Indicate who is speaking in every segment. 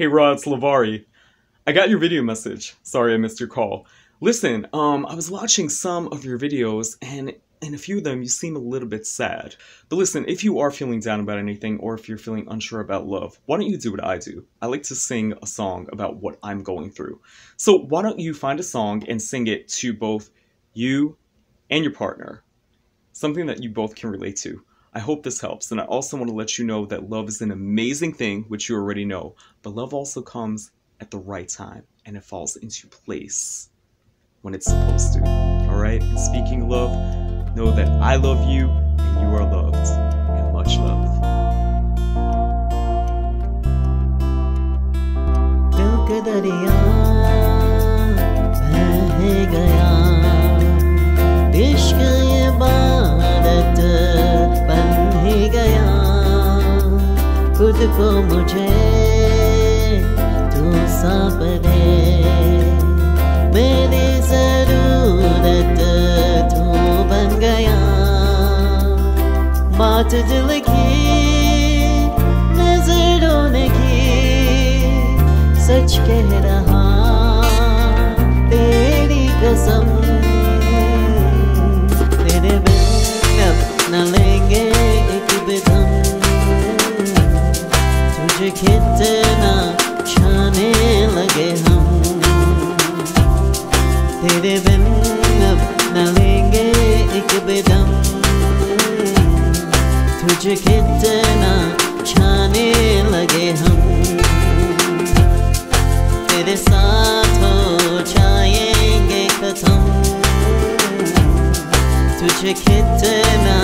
Speaker 1: Hey Rod, it's Lavari. I got your video message. Sorry I missed your call. Listen, um, I was watching some of your videos and in a few of them you seem a little bit sad. But listen, if you are feeling down about anything or if you're feeling unsure about love, why don't you do what I do? I like to sing a song about what I'm going through. So why don't you find a song and sing it to both you and your partner? Something that you both can relate to. I hope this helps, and I also want to let you know that love is an amazing thing, which you already know, but love also comes at the right time and it falls into place when it's supposed to. Alright? And speaking love, know that I love you and you are loved. And much love.
Speaker 2: को मुझे तू सौंप दे मेरी ज़रूरत तू बन गया। बात दिल की नज़रों ने की, सच कह रहा तेरी कसम। तेरे बिन अब न तुझे कितना छाने लगे हम। तेरे साथ हो जाएँगे खत्म तुझे कितना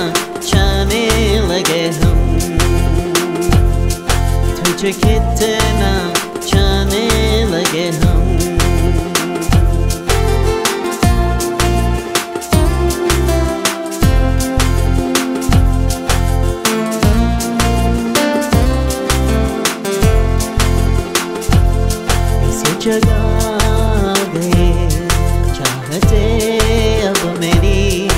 Speaker 2: छाने लगे हम। तुझे कितना छाने लगे हम। जगह गए चाहते अब मेरी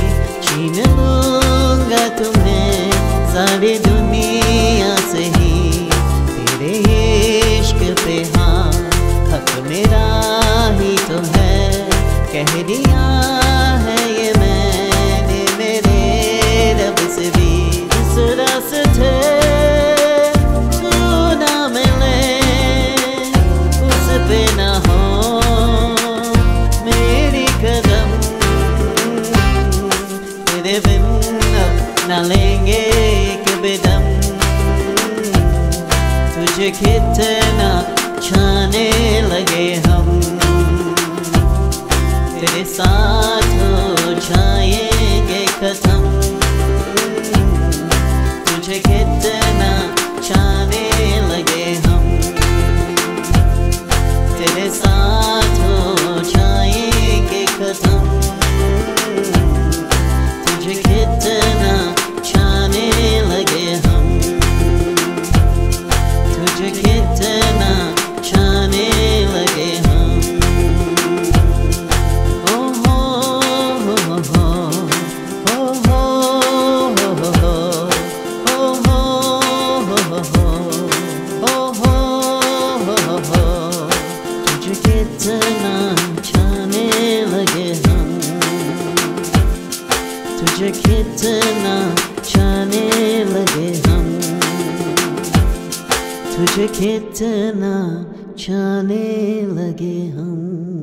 Speaker 2: छीन लूँगा तुम्हें सारी दुनिया से ही। तेरे इश्क पे हाँ हक मेरा ही तो है। कह दिया तुझे कितना छाने लगे हम। तेरे साथ हो छाएँगे खत्म तुझे कितना कितना छाने लगे हम। तुझे कितना छाने लगे हम। तुझे कितना छाने लगे हम।